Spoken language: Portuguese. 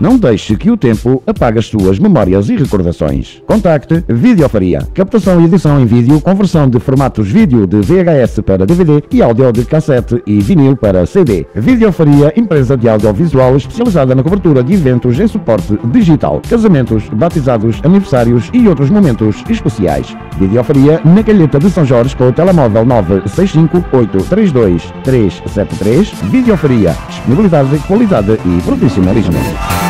Não deixe que o tempo apague as suas memórias e recordações. Contacte Videofaria. Captação e edição em vídeo, conversão de formatos vídeo de VHS para DVD e áudio de cassete e vinil para CD. Videofaria, empresa de audiovisual especializada na cobertura de eventos em suporte digital, casamentos, batizados, aniversários e outros momentos especiais. Videofaria na Calheta de São Jorge com o telemóvel 965 832 373. Videofaria. Disponibilidade, qualidade e profissionalismo.